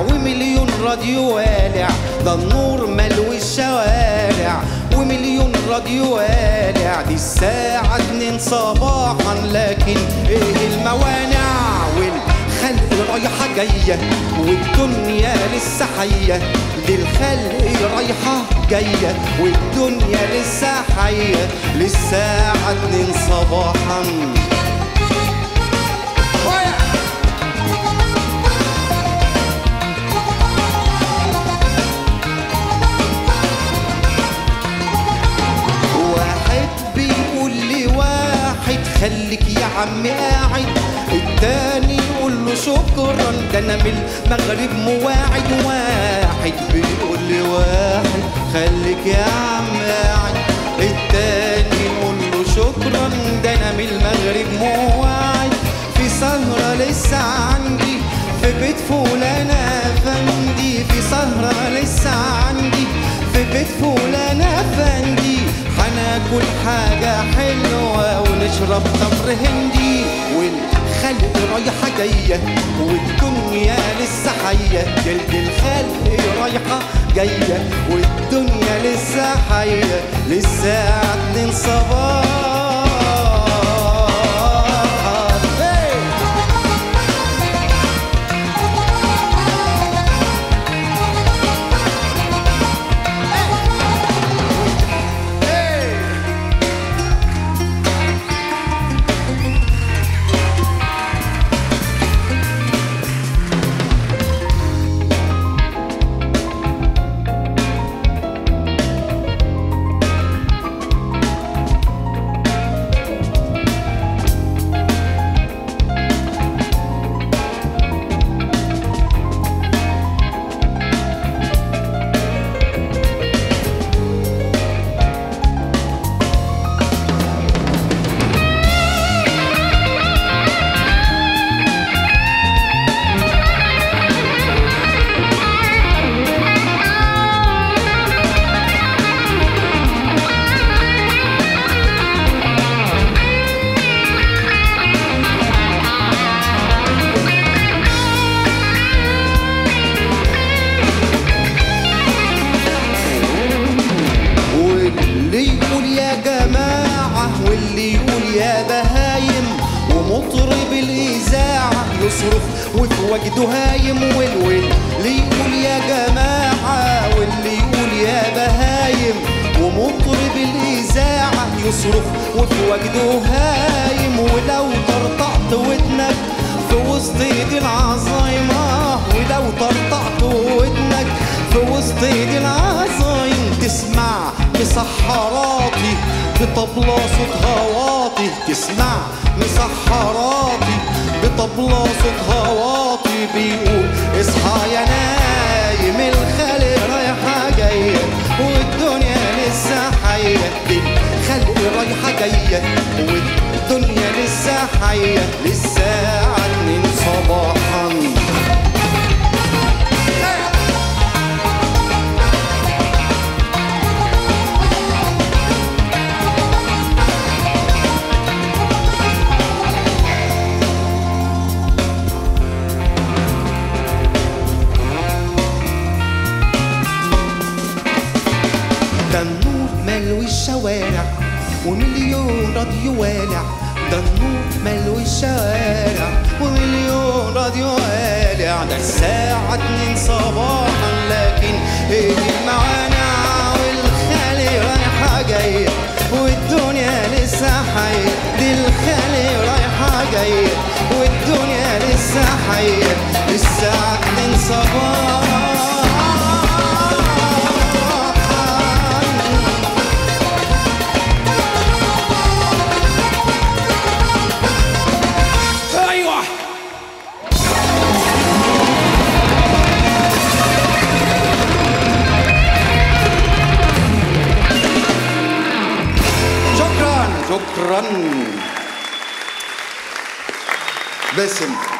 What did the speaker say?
ومليون راديو والع ده النور ملو الشوارع. ومليون راديو والع دي الساعة اتنين صباحا. لكن إيه الموانع؟ والخلق رايحة جاية والدنيا لسه حية. دي الخلق رايحة جاية والدنيا لسه حية. للساعة اتنين صباحا. خليك يا عم قاعد. التاني يقول له شكرا ده أنا من المغرب مواعد واحد. بيقول لي واحد خليك يا عم قاعد. التاني يقول له شكرا ده أنا من المغرب مواعد في سهرة لسه عندي في بيت فلان افندي في سهرة لسه عندي في بيت فلان افندي هناكل حاجة حلوة. ونشرب تمر هندي والخلق رايحة جاية والدنيا لسه حية. جلد الخلق رايحة جاية والدنيا لسه حية. لسه اتنين صباح يصرخ وفي وجده هايم والويل اللي يقول يا جماعة واللي يقول يا بهايم. ومطرب الإذاعة يصرخ وفي وجده هايم ولو طرطعت ودنك في وسط ايدي العظايمة ولو طرطعت ودنك في وسط ايدي العظايم تسمع مسحراتي بطبلة صوتها واطي تسمع مسحراتي بطبلة صوتها واطي بيقول اصحى يا نايم الخلق ومليون راديو والع ده النور ملو الشوارع ومليون راديو والع ده الساعة اتنين صباحا. لكن إيه الموانع والخالي رايحة جاية. والدنيا لسه حية دي الخالي رايحة جاية. والدنيا لسه حية الساعة اتنين صباحا. شكرا شكرا باسم